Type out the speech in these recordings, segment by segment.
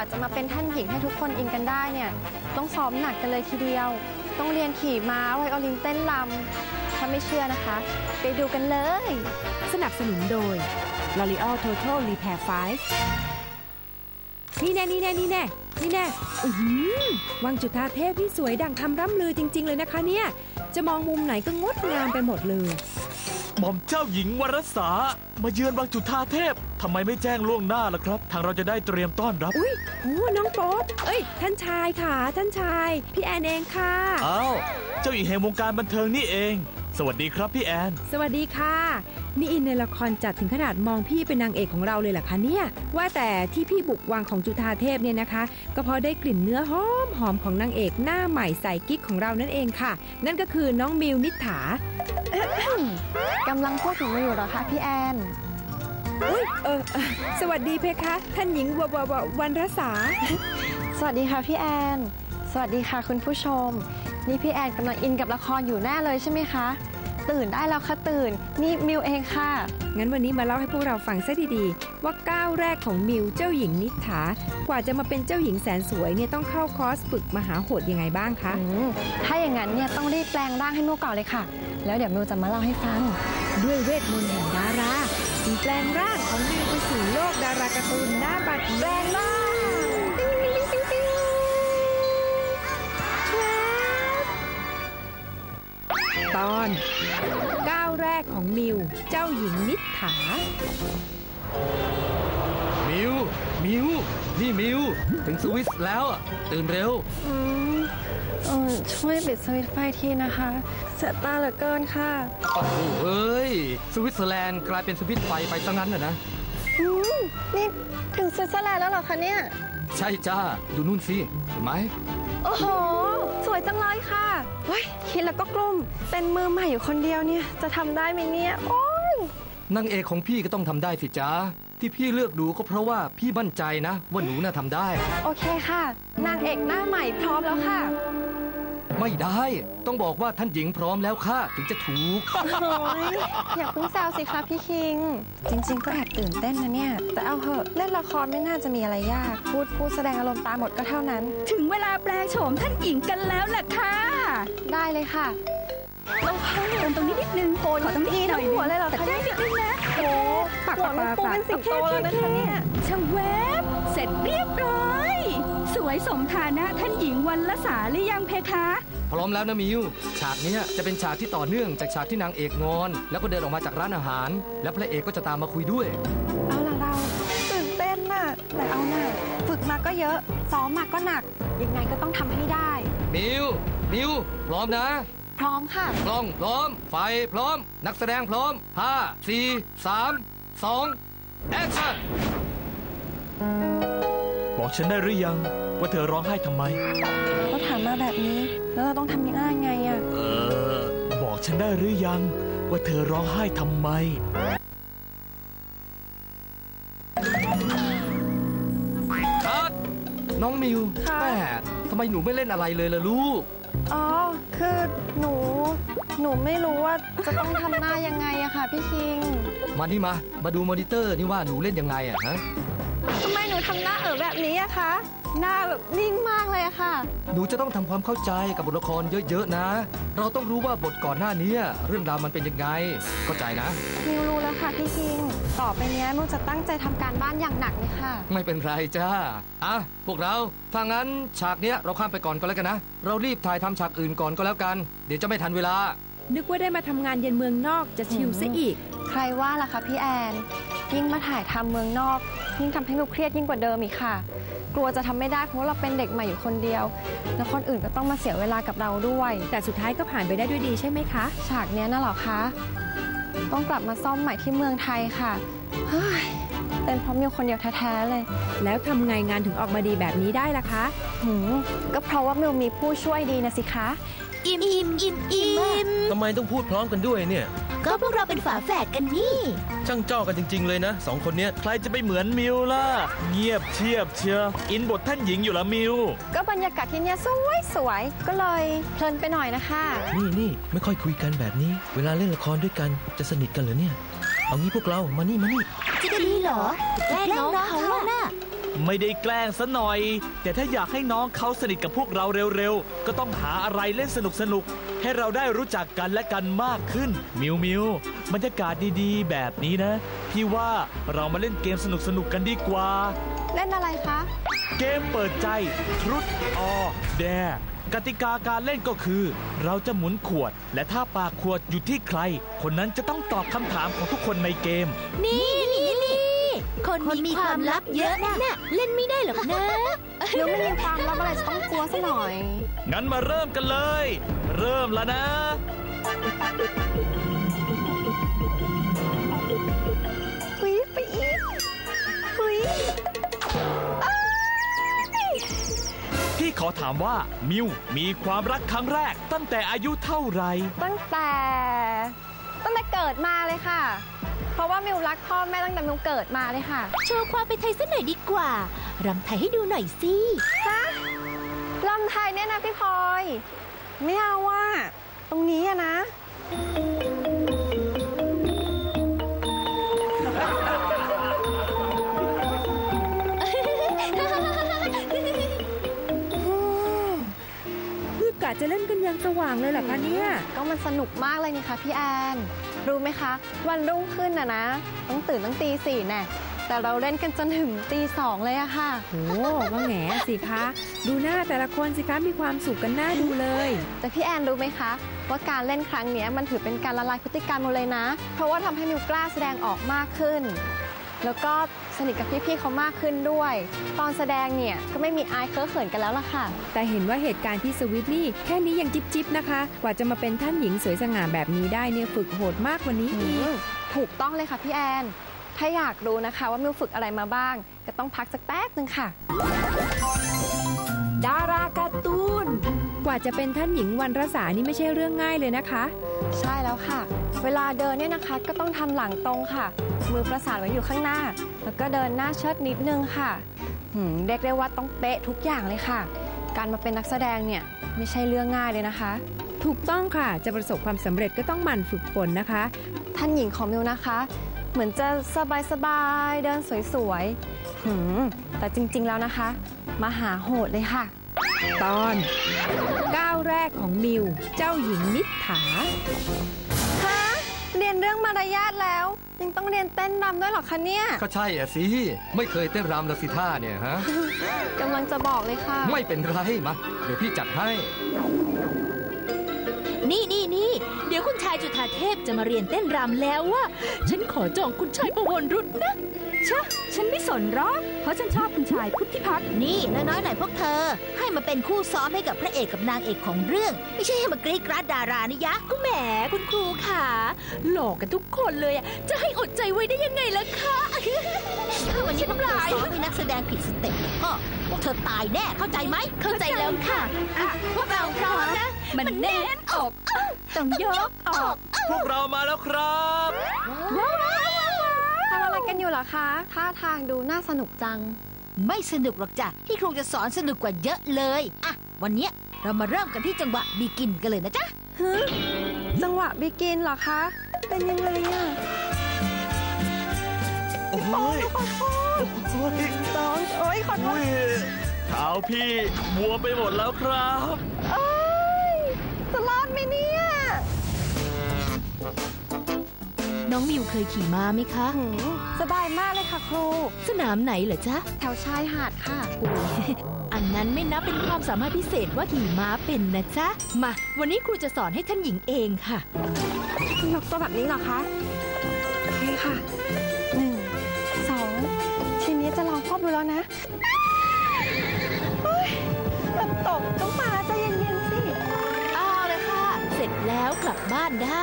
ว่าจะมาเป็นท่านหญิงให้ทุกคนอินกันได้เนี่ย ต้องซ้อมหนักกันเลยทีเดียว ต้องเรียนขี่ม้าไวโอลินเต้นลำถ้าไม่เชื่อนะคะ ไปดูกันเลย สนับสนุนโดย L'Oreal Total Repair 5นี่แน่นี่แน่นี่แน่นี่แน่อือหือวังจุฑาเทพนี่สวยดังคำร่ำลือจริง ๆ เลยนะคะเนี่ย จะมองมุมไหนก็งดงามไปหมดเลย หม่อมเจ้าหญิงวรสา มาเยือนวังจุฑาเทพทำไมไม่แจ้งล่วงหน้าล่ะครับ ทางเราจะได้เตรียมต้อนรับ อุ้ยโอ้น้องโป๊บเอ้ย ท่านชายค่ะ ท่านชาย พี่แอนเองค่ะ อ้าว เจ้าหญิงแห่งวงการบันเทิงนี่เอง สวัสดีครับพี่แอน สวัสดีค่ะ นี่อินในละครจัดถึงขนาดมองพี่เป็นนางเอกของเราเลยเหรอคะเนี่ย ว่าแต่ที่พี่บุกวังของจุฑาเทพเนี่ยนะคะ ก็เพราะได้กลิ่นเนื้อหอมหอมของนางเอกหน้าใหม่ใส่กิ๊กของเรานั่นเองค่ะ นั่นก็คือน้องมิวนิษฐากำลังพูดถึงมาอยู่เหรอคะพี่แอนอุ้ยเออเอ่อสวัสดีเพคะ ท่านหญิงววววันรสาสวัสดีค่ะพี่แอน สวัสดีค่ะคุณผู้ชม นี่พี่แอนกำลังอินกับละครอยู่แน่เลยใช่ไหมคะ ตื่นได้แล้วค่ะตื่น นี่มิวเองค่ะ งั้นวันนี้มาเล่าให้พวกเราฟังซะดีๆ ว่าก้าวแรกของมิวเจ้าหญิงนิษฐากว่าจะมาเป็นเจ้าหญิงแสนสวยเนี่ยต้องเข้าคอร์สฝึกมหาโหดยังไงบ้างคะอืมถ้าอย่างนั้นเนี่ยต้องรีบแปลงร่างให้มิวก่อนเลยค่ะ แล้วเดี๋ยวมิวจะมาเล่าให้ฟัง ด้วยเวทมนต์แห่งดาราจึงแปลงร่างของมิวไปสู่โลกดาราการ์ตูนหน้าบัดแปลงร่าง ก้าวแรกของมิว เจ้าหญิงนิษฐา มิว มิว นี่มิว ถึงสวิสแล้วอะตื่นเร็ว อืมเออช่วยปิดสวิตช์ไฟทีนะคะเสียตาเหลือเกินค่ะ โอ้โหเอ้ย สวิตเซอร์แลนด์กลายเป็นสวิตช์ไฟไปซะงั้นน่ะนะ อืมนี่ถึงสวิตเซอร์แลนด์แล้วเหรอคะเนี่ย ใช่จ้า ดูนู่นสิ เห็นไหม โอ้โห สวยจังเลยค่ะเฮ้ย คิดแล้วก็กลุ้ม เป็นมือใหม่อยู่คนเดียวเนี่ย จะทำได้ไหมเนี่ย โอ้ยนางเอกของพี่ก็ต้องทำได้สิจ้าที่พี่เลือกดูก็เพราะว่าพี่มั่นใจนะ ว่าหนูน่ะทำได้ โอเคค่ะ นางเอกหน้าใหม่พร้อมแล้วค่ะ ไม่ได้ ต้องบอกว่าท่านหญิงพร้อมแล้วค่ะถึงจะถูก โอ้ยอย่าเพิ่งแซวสิคะพี่คิง จริง ๆ ก็แอบตื่นเต้นนะเนี่ย แต่เอาเหอะเล่นละครไม่น่าจะมีอะไรยาก พูดพูดแสดงอารมณ์ตามหมดก็เท่านั้น ถึงเวลาแปลงโฉมท่านหญิงกันแล้วล่ะค่ะได้เลยค่ะต้องเพิ่เติมตรงนี้นิดนึงขอตรงนี้หน่อยหัวเลยเหรอแต่คะได้เนี่ยนิดนึงนะโอ้ปักหัวมันฟูเป็นสิงโตแล้วนะคะเนี่ยชะแวบเสร็จเรียบร้อยส วยสมฐานะท่านหญิงวันละสาหรือยังเพคะ พร้อมแล้วนะมิว ฉากเนี้ยจะเป็นฉากที่ต่อเนื่องจากฉากที่นางเอกงอน แล้วก็เดินออกมาจากร้านอาหาร แล้วพระเอกก็จะตามมาคุยด้วย เอาล่ะเราตื่นเต้นน่ะแต่เอาน่ะฝึกมาก็เยอะซ้อมมาก็หนัก ยังไงก็ต้องทำให้ได้ มิว มิว พร้อมนะ พร้อมค่ะ กล้องพร้อม ไฟพร้อม นักแสดงพร้อม 5 4 3 2 action บอกฉันได้หรือยัง ว่าเธอร้องไห้ทำไมก็ถามมาแบบนี้ แล้วเราต้องทำยังไงอะเออ บอกฉันได้หรือยัง ว่าเธอร้องไห้ทำไม คัดน้องมิวแม่ทำไมหนูไม่เล่นอะไรเลยล่ะลูก อ๋อ คือหนู หนูไม่รู้ว่าจะต้องทำหน้ายังไงอะค่ะพี่คิง มานี่มา มาดูมอนิเตอร์นี่ว่าหนูเล่นยังไงอะฮะทำไมหนู ทำหน้าเออแบบนี้อะคะ หน้าแบบนิ่งมากเลยอะค่ะ หนูจะต้องทำความเข้าใจกับบทละครเยอะๆนะ เราต้องรู้ว่าบทก่อนหน้านี้เรื่องราวมันเป็นยังไง เข้าใจนะ มิวรู้แล้วค่ะพี่คิง ต่อไปเนี้ยมิวจะตั้งใจทำการบ้านอย่างหนักเลยค่ะ ไม่เป็นไรจ้า อะ พวกเราถ้างั้นฉากเนี้ยเราข้ามไปก่อนก็แล้วกันนะ เรารีบถ่ายทำฉากอื่นก่อนก็แล้วกัน เดี๋ยวจะไม่ทันเวลา นึกว่าได้มาทำงานเย็นเมืองนอกจะชิลซะอีก ใครว่าล่ะคะพี่แอน ยิ่งมาถ่ายทำเมืองนอก ยิ่งทำให้มิวเครียดยิ่งกว่าเดิมอีกค่ะ กลัวจะทำไม่ได้เพราะว่าเราเป็นเด็กใหม่อยู่คนเดียว แล้วคนอื่นก็ต้องมาเสียเวลากับเราด้วย แต่สุดท้ายก็ผ่านไปได้ด้วยดีใช่ไหมคะ ฉากเนี้ยน่ะเหรอคะ ต้องกลับมาซ่อมใหม่ที่เมืองไทยค่ะเฮ้ยเป็นเพราะมิวคนเดียวแท้ๆเลย แล้วทำไงงานถึงออกมาดีแบบนี้ได้ล่ะคะหืมก็เพราะว่ามิวมีผู้ช่วยดีนะสิคะ อิ่มอิ่มอิ่มอิ่มทำไมต้องพูดพร้อมกันด้วยเนี่ย ก็พวกเราเป็นฝาแฝดกันนี่ ช่างเจ้ากันจริง ๆ เลยนะสองคนเนี้ยใครจะไปเหมือนมิวล่ะ เงียบเชียบเชียวอินบทท่านหญิงอยู่ละมิว ก็บรรยากาศที่เนี้ยสวยสวยๆก็เลยเพลินไปหน่อยนะคะ นี่นี่ไม่ค่อยคุยกันแบบนี้ เวลาเล่นละครด้วยกันจะสนิทกันเหรอเนี่ย เอางี้พวกเรามานี่มานี่จะดีเหรอแกล้งน้องเขาอะน่ะนไม่ได้แกล้งซะหน่อย แต่ถ้าอยากให้น้องเขาสนิทกับพวกเราเร็วๆ ก็ต้องหาอะไรเล่นสนุกๆ ให้เราได้รู้จักกันและกันมากขึ้น มิวมิวบรรยากาศดีๆ แบบนี้นะ พี่ว่าเรามาเล่นเกมสนุกๆกันดีกว่า เล่นอะไรคะ เกมเปิดใจ Truth or Dare กติกาการเล่นก็คือ เราจะหมุนขวด และถ้าปากขวดอยู่ที่ใคร คนนั้นจะต้องตอบคำถามของทุกคนในเกม นี่นี่นี่ คนมีความลับเยอะน่ะเล่นไม่ได้หรอกนะหรือไม่มีความลับอะไรจะต้องกลัวซะหน่อย งั้นมาเริ่มกันเลย เริ่มแล้วนะ หุยไปอีกหุยพี่ขอถามว่ามิวมีความรักครั้งแรกตั้งแต่อายุเท่าไหร่ตั้งแต่ ตั้งแต่เกิดมาเลยค่ะเพ ราะว่ามิวรักพ่อแม่ตั้งแต่มิวเกิดมาเลยค่ะ โชว์ความเป็นไทยสักหน่อยดีกว่ารำไทยให้ดูหน่อยสิฮะลำไทยเนี่ยนะพี่พลอยไม่เอาว่า ตรงนี้อะนะคือกะจะเล่นกันอยังสว่างเลยเหรอคะเนี่ย ก็มันสนุกมากเลยนี่คะพี่แอน รู้ไหมคะ วันรุ่งขึ้นนะนะ ต้องตื่นตั้งตีสี่แน่แต่เราเล่นกันจนถึงตีสองเลยอะค่ะโอ้ว่าแหงสิคะ ดูหน้าแต่ละคนสิคะมีความสุขกันหน้าดูเลย แต่พี่แอนรู้ไหมคะ ว่าการเล่นครั้งเนี้ยมันถือเป็นการละลายพฤติกรรมหมดเลยนะ เพราะว่าทำให้มิวกล้าแสดงออกมากขึ้น แล้วก็สนิทกับพี่ๆเขามากขึ้นด้วย ตอนแสดงเนี่ยก็ไม่มีอายเคอะเขินกันแล้วล่ะค่ะ แต่เห็นว่าเหตุการณ์ที่สวิตนี่แค่นี้ยังจิบจิบๆนะคะ กว่าจะมาเป็นท่านหญิงสวยสง่าแบบนี้ได้เนี่ยฝึกโหดมากกว่านี้อือีกมถูกต้องเลยค่ะพี่แอน ถ้าอยากรู้นะคะว่ามิวฝึกอะไรมาบ้าง ก็ต้องพักสักแป๊บนึงค่ะ ดาราการ์ตูน กว่าจะเป็นท่านหญิงวันรสานี่ไม่ใช่เรื่องง่ายเลยนะคะ ใช่แล้วค่ะ เวลาเดินเนี่ยนะคะก็ต้องทำหลังตรงค่ะ มือประสานไว้อยู่ข้างหน้า แล้วก็เดินหน้าเชิดนิดนึงค่ะหืมเรียกได้ว่าต้องเป๊ะทุกอย่างเลยค่ะ การมาเป็นนักแสดงเนี่ยไม่ใช่เรื่องง่ายเลยนะคะ ถูกต้องค่ะจะประสบความสำเร็จก็ต้องหมั่นฝึกฝนนะคะ ท่านหญิงของมิวนะคะ เหมือนจะสบายๆเดินสวยๆหืมแต่จริงๆแล้วนะคะ มาหาโหดเลยค่ะ ตอนก้าวแรกของมิว เจ้าหญิงนิษฐาฮะเรี ยนเรื่องมารยาทแล้ว ยังต้องเรียนเต้นรำด้วยเหรอคะเนี่ยก็ใช่อะสิ ไม่เคยเต้นรำละสิท่าเนี่ยฮะ กำลังจะบอกเลยค่ะ ไม่เป็นไรมาเดี๋ยวพี่จัดให้ นี่นี่นี่เดี๋ยวคุณชายจุฑาเทพจะมาเรียนเต้นรำแล้วว่า ฉันขอจองคุณชายประวนรุษนะ ชะฉันไม่สนหรอกเพราะฉันชอบคุณชายพุทธิพัฒน์นี่น้อยๆหน่อยพวกเธอ ให้มาเป็นคู่ซ้อมให้กับพระเอกกับนางเอกของเรื่อง ไม่ใช่ให้มากรีดกราดดารานี่ยะก็แหมคุณครูค่ะหลอกกันทุกคนเลยอะจะให้อดใจไว้ได้ยังไงล่ะคะถ้าวันนี้พวกเธอซ้อมให้นักแสดงผิดสเต็ปแล้วก็พวกเธอตายแน่เข้าใจไหมเข้าใจแล้วค่ะอะพวกเราพร้อมนะมันแน่นอกต้องยกออก พวกเรามาแล้วครับทำ อะไรกันอยู่เหรอคะท่าทางดูน่าสนุกจัง ไม่สนุกหรอกจ้ะที่ครูจะสอนสนุกกว่าเยอะเลยอะวันเนี้ยเรามาเริ่มกันที่จังหวะบีกินกันเลยนะจ๊ะฮึจังหวะบิกินเหรอคะ เป็นยังไงอะโอ้ยโอ้ยสองโอ้ยขอโทอุ้ษยเท้าพี่บวมไปหมดแล้วครับ น้องมิวเคยขี่ม้าไหมคะ หืมสบายมากเลยค่ะครู สนามไหนเหรอจ๊ะ แถวชายหาดค่ะ อันนั้นไม่นับเป็นความสามารถพิเศษว่าขี่ม้าเป็นนะจ๊ะ มา วันนี้ครูจะสอนให้ท่านหญิงเองค่ะ ยกตัวแบบนี้เหรอคะ โอเคค่ะหนึ่งสองทีนี้จะลองควบดูแล้วนะเฮ้ยแบบตกต้องมาใจเย็นๆสิ เอาเลยค่ะ เสร็จแล้วกลับบ้านได้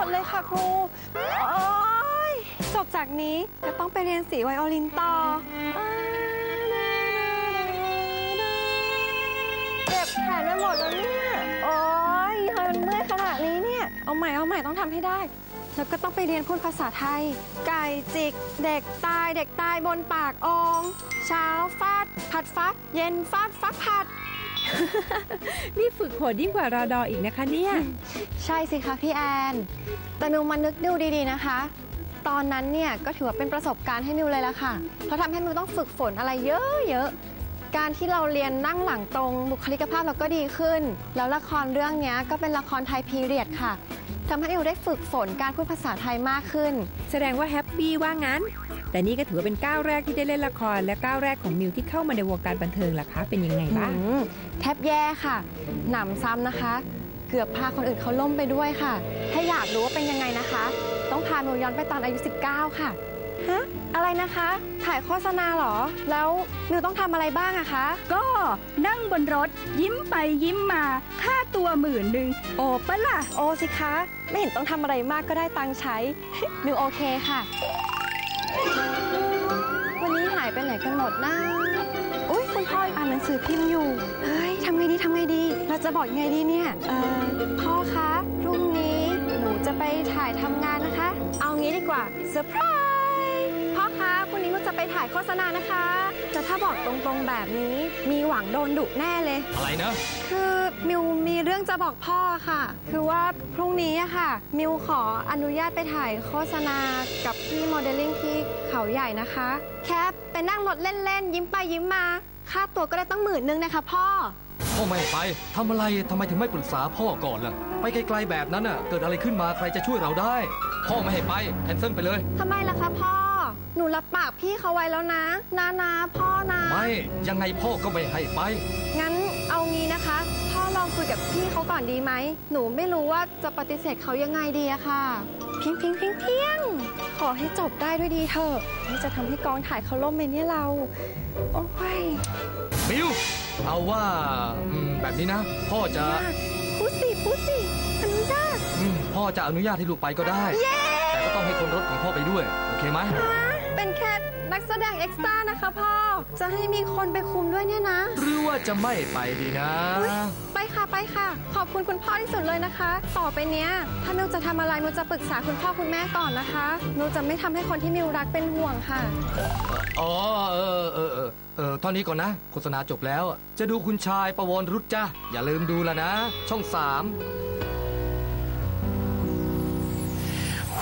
มดเลยค่ะครูโอ๊ยจบจากนี้ก็ต้องไปเรียนสีไวโอลินต่อ เจ็บแขนไปหมดแล้วเนี่ย โอ๊ยทำไมมันเมื่อยขนาดนี้เนี่ย เอาใหม่เอาใหม่ต้องทำให้ได้ แล้วก็ต้องไปเรียนพูดภาษาไทย ไก่จิก เด็กตาย เด็กตายบนปากองเช้าฟาด ผัดฟัก เย็นฟาดฟักผัด นี่ฝึกโหดยิ่งกว่ารอดออีกนะคะเนี่ย ใช่สิคะพี่แอน แต่หนูมานึกดูดีๆนะคะ ตอนนั้นเนี่ยก็ถือว่าเป็นประสบการณ์ให้มิวเลยละค่ะ เพราะทำให้มิวต้องฝึกฝนอะไรเยอะๆ การที่เราเรียนนั่งหลังตรงบุคลิกภาพเราก็ดีขึ้น แล้วละครเรื่องเนี้ยก็เป็นละครไทยพีเรียดค่ะทำให้มิวได้ฝึกฝนการพูดภาษาไทยมากขึ้น แสดงว่าแฮปปี้ว่างั้น แต่นี่ก็ถือว่าเป็นก้าวแรกที่ได้เล่นละคร และก้าวแรกของมิวที่เข้ามาในวงการบันเทิงล่ะคะเป็นยังไงบ้างอืมแทบแย่ค่ะ หนำซ้ำนะคะ เกือบพาคนอื่นเขาล่มไปด้วยค่ะ ถ้าอยากรู้ว่าเป็นยังไงนะคะ ต้องพามิวย้อนไปตอนอายุ 19 ค่ะ ฮะ อะไรนะคะ ถ่ายโฆษณาเหรอ แล้วมิวต้องทำอะไรบ้างอะคะ ก็นั่งบนรถ ยิ้มไปยิ้มมา ค่าตัวหมื่นหนึ่งโอปะล่ะ โอสิคะ ไม่เห็นต้องทำอะไรมากก็ได้ตังค์ใช้มิวโอเคค่ะ วันนี้หายไปไหนกันหมดนะอุ้ยคุณพ่ออ่านหนังสือพิมพ์อยู่ เฮ้ยทำไงดีทำไงดี เราจะบอกยังไงดีเนี่ย เอ่อพ่อคะพรุ่งนี้หนูจะไปถ่ายทำงานนะคะ เอางี้ดีกว่าเซอร์ไพรส์พ่อคะพรุ่งนี้หนูจะไปถ่ายโฆษณานะคะ แต่ถ้าบอกตรงๆแบบนี้ มีหวังโดนดุแน่เลย อะไรนะ คือมิวมีเรื่องจะบอกพ่อค่ะ คือว่าพรุ่งนี้อะค่ะ มิวขออนุญาตไปถ่ายโฆษณากับพี่โมเดลลิ่งที่เขาใหญ่นะคะ แค่ไปนั่งรถเล่นๆ ยิ้มไปยิ้มมา ค่าตัวก็ได้ตั้งหมื่นนึงนะคะพ่อ พ่อไม่ให้ไปทำอะไรทำไมถึงไม่ปรึกษาพ่อก่อนล่ะ ไปไกลๆแบบนั้นน่ะ เกิดอะไรขึ้นมาใครจะช่วยเราได้ พ่อไม่ให้ไปแคนเซิลไปเลยทำไมล่ะคะพ่อห นูรับปากพี่เขาไว้แล้วนะ นานาพ่อนะไม่ ยังไงพ่อก็ไม่ให้ไป งั้นเอางี้นะคะ พ่อลองคุยกับพี่เขาก่อนดีไหม หนูไม่รู้ว่าจะปฏิเสธเขายังไงดีอะค่ะเพียงเพียงเพียงเพียง ขอให้จบได้ด้วยดีเถอะนี่จะทำให้กองถ่ายเขาล่มไหมเนี่ยเรา โอ้ยมิวเอาว่าอืมแบบนี้นะ พ่อจะยากพูดสิพูดสิอนุญาตอืมพ่อจะอนุญาตให้ลูกไปก็ได้แต่ก็ต้องให้คนรถของพ่อไปด้วย โอเคไหม เป็นแค่นักแสดงเอ็กซ์ตร้านะคะพ่อ จะให้มีคนไปคุมด้วยเนี่ยนะ หรือว่าจะไม่ไปดีนะ ไปค่ะไปค่ะ ขอบคุณคุณพ่อที่สุดเลยนะคะ ต่อไปเนี้ย ถ้ามิวจะทำอะไรมิวจะปรึกษาคุณพ่อคุณแม่ก่อนนะคะมิวจะไม่ทำให้คนที่มิวรักเป็นห่วงค่ะ อ๋อเออเออเออเออตอนนี้ก่อนนะ โฆษณาจบแล้ว จะดูคุณชายประวรรุจจ้ะอย่าลืมดูแล้วนะ ช่องสาม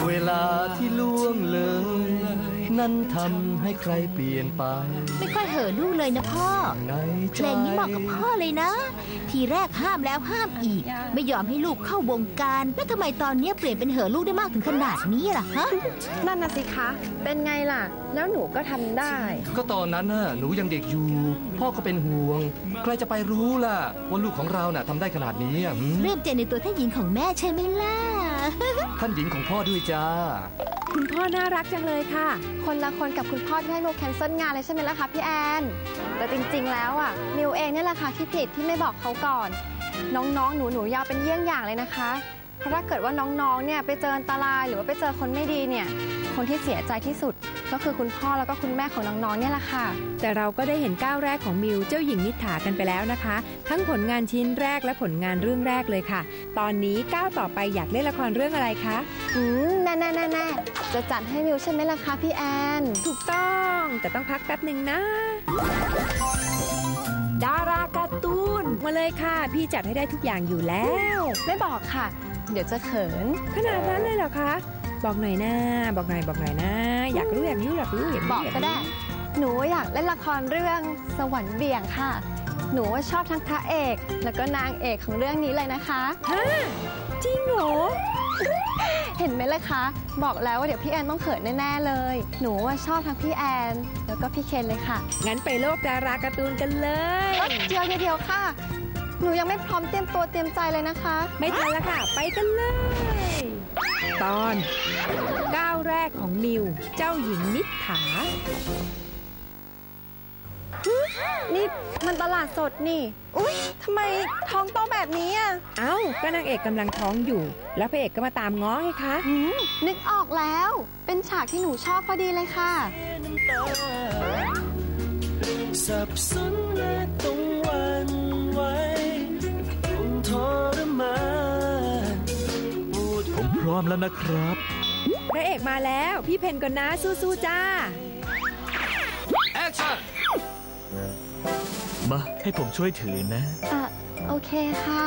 เวลาที่ล่วงเลย นั้นทำให้ใครเปลี่ยนไป ไม่ค่อยเห่อะลูกเลยนะพ่อ ในเพใจลงนี้เหมาะกับพ่อเลยนะ ทีแรกห้ามแล้วห้ามอีก ไม่ยอมให้ลูกเข้าวงการ แล้วทำไมตอนเนี้ยเปลี่ยนเป็นเห่อะลูกได้มากถึงขนาดนี้ล่ะฮะ นั่นน่ะสิคะ เป็นไงล่ะ แล้วหนูก็ทำได้ ก็ตอนนั้นน่ะหนูยังเด็กอยู่ พ่อก็เป็นห่วง ใครจะไปรู้ล่ะว่าลูกของเราน่ะทำได้ขนาดนี้อะหืม เริ่มใจในตัวท่านหญิงของแม่ใช่ไหมล่ะ ท่านหญิงของพ่อด้วยจ้า คุณพ่อน่ารักจังเลยค่ะ คนละคนกับคุณพ่อที่ให้มิวแคนเซิลงานเลยใช่ไหมล่ะคะพี่แอน แต่จริงๆ แล้วอะมิวเองเนี่ยแหละค่ะที่ผิดที่ไม่บอกเขาก่อน น้องๆ หนูหนูๆยาวเป็นเยี่ยงอย่างเลยนะคะ เพราะถ้าเกิดว่าน้องๆ เนี่ยไปเจออันตรายหรือว่าไปเจอคนไม่ดีเนี่ย คนที่เสียใจที่สุด ก็คือคุณพ่อแล้วก็คุณแม่ของน้องๆเนี่ยแหละค่ะ แต่เราก็ได้เห็นก้าวแรกของมิวเจ้าหญิงนิถากันไปแล้วนะคะ ทั้งผลงานชิ้นแรกและผลงานเรื่องแรกเลยค่ะ ตอนนี้ก้าวต่อไปอยากเล่นละครเรื่องอะไรคะอืมแน่แน่แน่แน่ๆจะจัดให้มิวใช่ไหมล่ะคะพี่แอนถูกต้องแต่ต้องพักแป๊บหนึ่งนะดาราการ์ตูนมาเลยค่ะ พี่จัดให้ได้ทุกอย่างอยู่แล้ว ไม่บอกค่ะ เดี๋ยวจะเขิน ขนาดนั้นเลยเหรอคะ บอกหน่อยนะบอกหน่อยบอกหน่อยนะ อยากรู้อยากรู้อยากรู้อยากรู้บอกก็ได้ หนูอยากเล่นละครเรื่องสวรรค์เบี่ยงค่ะ หนูว่าชอบทั้งพระเอก แล้วก็นางเอกของเรื่องนี้เลยนะคะฮะจริงเหรอเห็นไหมล่ะคะ บอกแล้วว่าเดี๋ยวพี่แอนต้องเขินแน่ๆเลย หนูว่าชอบทั้งพี่แอน แล้วก็พี่เคนเลยค่ะ งั้นไปโลกดาราการ์ตูนกันเลยเอ้ยเดียวเดียวเดียวค่ะ หนูยังไม่พร้อมเตรียมตัวเตรียมใจเลยนะคะ ไม่ทันละค่ะ ไปกันเลย ตอนก้าวแรกของมิว เจ้าหญิงนิษฐา นี่มันตลาดสดนี่ อุ๊ยทำไมท้องโตแบบนี้อะ เอ้า ก็นางเอกกำลังท้องอยู่ แล้วพระเอกก็มาตามง้อให้คะหืมนึกออกแล้ว เป็นฉากที่หนูชอบพอดีเลยค่ะ สับสนและต้องหวันไหว ผมพร้อมแล้วนะครับพระเอกมาแล้วพี่เพนก่อนนะสู้ๆจ้า action มาให้ผมช่วยถือนะ อะ โอเคค่ะ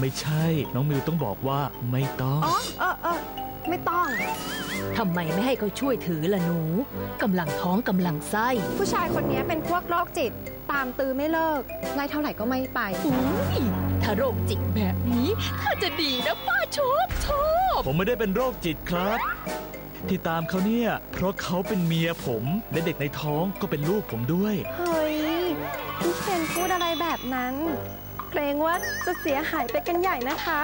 ไม่ใช่ น้องมิวต้องบอกว่าไม่ต้อง อ๋อเออเออ ไม่ต้อง ทำไมไม่ให้เขาช่วยถือล่ะหนูกำลังท้องกำลังไส้ผู้ชายคนนี้เป็นพวกโรคจิต ตามตื๊อไม่เลิกไล่เท่าไหร่ก็ไม่ไป อุ้ยถ้าโรคจิตแบบนี้ ถ้าจะดีนะป้าชอบชอบผมไม่ได้เป็นโรคจิตครับ ที่ตามเขาเนี่ย เพราะเขาเป็นเมียผม และเด็กในท้องก็เป็นลูกผมด้วย เฮ้ยพี่เคนพูดอะไรแบบนั้น เกรงว่าจะเสียหายไปกันใหญ่นะคะ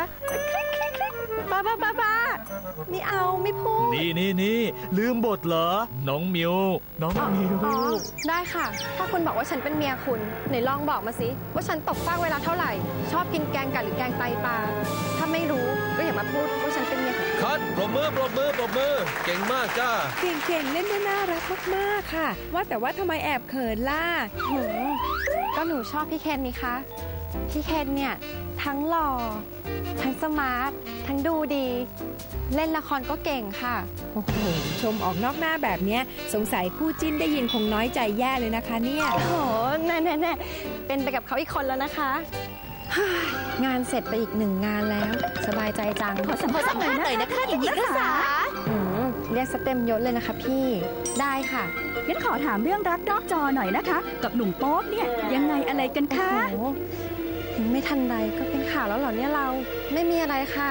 บ้าบ้าบ้าบ้าไม่เอาไม่พูด นี่นี่นี่ลืมบทเหรอ น้องมิว น้องมิว อ๋อ ได้ค่ะ ถ้าคุณบอกว่าฉันเป็นเมียคุณไหนลองบอกมาสิ ว่าฉันตกฟากเวลาเท่าไหร่ ชอบกินแกงกัดหรือแกงไตปลา ถ้าไม่รู้ก็อย่ามาพูดว่าฉันเป็นเมียของคุณคัดปรบมือปรบมือปรบมือ เก่งมากจ้า เก่งๆ เล่นได้น่ารักมากๆค่ะ ว่าแต่ว่าทำไมแอบเขินล่ะ หืมก็หนูชอบพี่เคนนี่คะ พี่เคนเนี่ย ทั้งหล่อ ทั้งสมาร์ท ทั้งดูดี เล่นละครก็เก่งค่ะ โอ้โห ชมออกนอกหน้าแบบเนี้ย สงสัยคู่จิ้นได้ยินคงน้อยใจแย่เลยนะคะเนี่ย โอ้โหแน่แน่แน่เป็นไปกับเขาอีกคนแล้วนะคะฮ่างานเสร็จไปอีกหนึ่งงานแล้ว สบายใจจังขอสัมขอภาษสัมณ์หน่ภาอยษณ์หน่อยนะนะคะคะหญิงรักษาอืมเรียกสเต็มยศเลยนะคะพี่ ได้ค่ะ งั้นขอถามเรื่องรักนอกจอหน่อยนะคะ กับหนุ่มโป๊ปเนี่ยยังไงอะไรกันคะโอ้โห ยังไม่ทันใดก็เป็นข่าวแล้วเหรอเนี่ยเราไม่มีอะไรค่ะ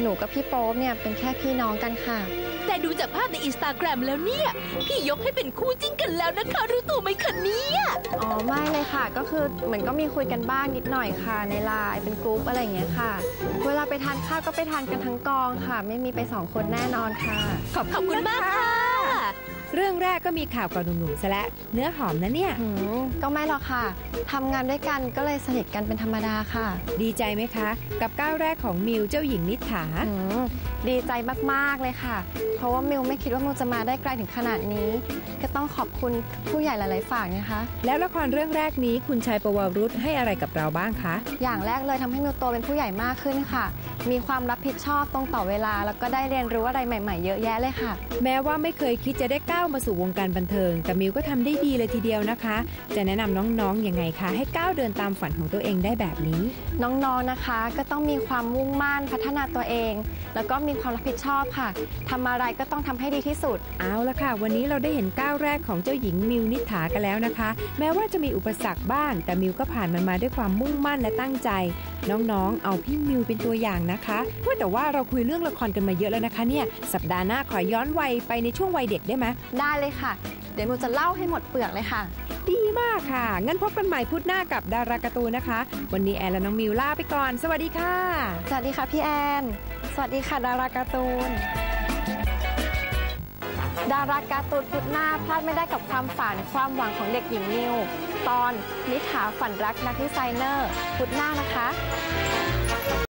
หนูกับพี่โป๊ปเนี่ยเป็นแค่พี่น้องกันค่ะ แต่ดูจากภาพในอินสตาแกรมแล้วเนี่ย พี่ยกให้เป็นคู่จิ้นกันแล้วนะคะ รู้ตัวไหมคะเนี่ยอ๋อไม่เลยค่ะ ก็คือเหมือนก็มีคุยกันบ้างนิดหน่อยค่ะ ในไลน์เป็นกรุ๊ปอะไรอย่างเงี้ยค่ะ เวลาไปทานข้าวก็ไปทานกันทั้งกองค่ะ ไม่มีไปสองคนแน่นอนค่ะ ขอบคุณมากค่ะ เรื่องแรกก็มีข่าวกับหนุ่มๆซะแล้วเนื้อหอมนะเนี่ยหืมก็ไม่หรอกค่ะ ทำงานด้วยกันก็เลยสนิทกันเป็นธรรมดาค่ะดีใจไหมคะ กับก้าวแรกของมิวเจ้าหญิงนิษฐาหืมดีใจมากๆเลยค่ะ เพราะว่ามิวไม่คิดว่ามิวจะมาได้ไกลถึงขนาดนี้ ก็ต้องขอบคุณผู้ใหญ่หลาย ๆ ฝ่ายนะคะ แล้วละครเรื่องแรกนี้คุณชายประวรุษให้อะไรกับเราบ้างคะ อย่างแรกเลยทำให้มิวโตเป็นผู้ใหญ่มากขึ้นค่ะ มีความรับผิดชอบตรงต่อเวลา แล้วก็ได้เรียนรู้อะไรใหม่ ๆ เยอะแยะเลยค่ะ แม้ว่าไม่เคยคิดจะได้ก้าวมาสู่วงการบันเทิง แต่มิวก็ทำได้ดีเลยทีเดียวนะคะ จะแนะนำน้องๆยังไงคะ ให้ก้าวเดินตามฝันของตัวเองได้แบบนี้ น้องๆนะคะก็ต้องมีความมุ่งมั่นพัฒนาตัวเอง แล้วก็มีความรับผิดชอบค่ะทำอะไรก็ต้องทำให้ดีที่สุด เอาละค่ะ วันนี้เราได้เห็นก้าวแรกของเจ้าหญิงมิวนิษฐากันแล้วนะคะ แม้ว่าจะมีอุปสรรคบ้าง แต่มิวก็ผ่านมันมาด้วยความมุ่งมั่นและตั้งใจ น้องๆ เอาพี่มิวเป็นตัวอย่างนะคะว่าแต่ว่าเราคุยเรื่องละครกันมาเยอะแล้วนะคะเนี่ยสัปดาห์หน้าขอย้อนวัยไปในช่วงวัยเด็กได้ไหมได้เลยค่ะ เดี๋ยวมิวจะเล่าให้หมดเปลือกเลยค่ะ ดีมากค่ะ งั้นพบกันใหม่พุธหน้ากับดาราการ์ตูนนะคะ วันนี้แอนและน้องมิวลาไปก่อน สวัสดีค่ะ สวัสดีค่ะพี่แอน สวัสดีค่ะ ดาราการ์ตูน ดาราการ์ตูนพุธหน้าพลาดไม่ได้กับความฝันความหวังของเด็กหญิงนิว ตอนนิถาฝันรักนักดีไซเนอร์พุธหน้านะคะ